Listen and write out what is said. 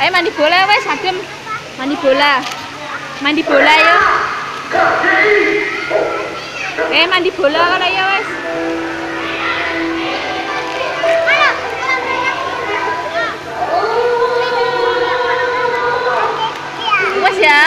ayo mandi bola wes adem mandi bola. Mandi bola ya. Eh mandi bola kan ya wes. Wes ya.